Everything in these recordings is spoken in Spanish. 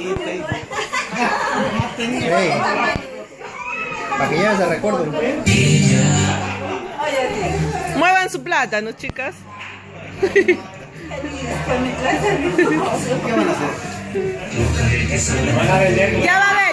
Hey. Para que ya se recuerden. Muevan su plátano, chicas. ¿Qué van a hacer? Ya va a ver,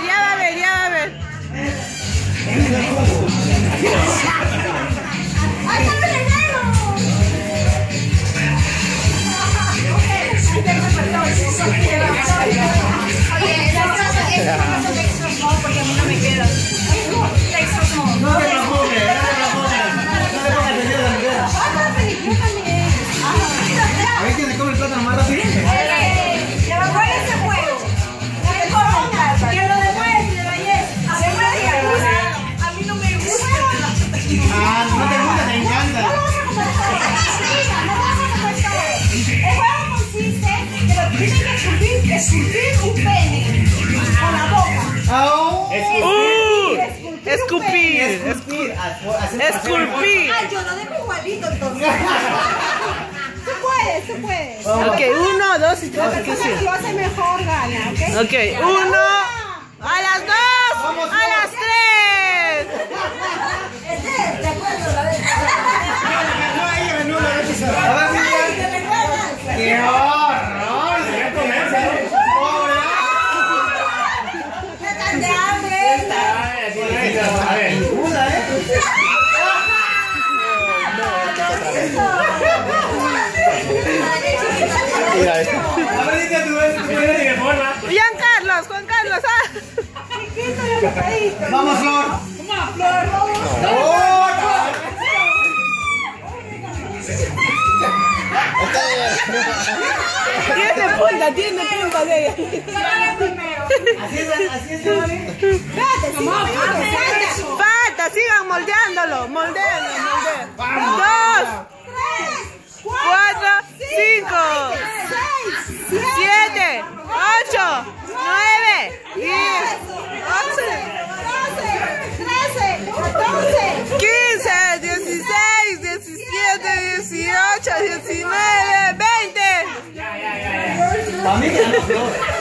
Escupir un pene con la boca. ¡Uh! Escupir. Esculpir. Hacer- hacer- Esculpir. Ah, yo lo dejo igualito entonces. Tú puedes, tú puedes. Ok, uno, dos y La tres. ¿Qué persona que lo hace mejor gana, ¿ok? Ok, uno. A las dos. Vamos, Flor. Tiene punta, tiene punta de ella. Así es, así es, ¿vale? Falta, sigan moldeándolo. Moldeando, moldeando. Dos, cuatro, ダメすよ。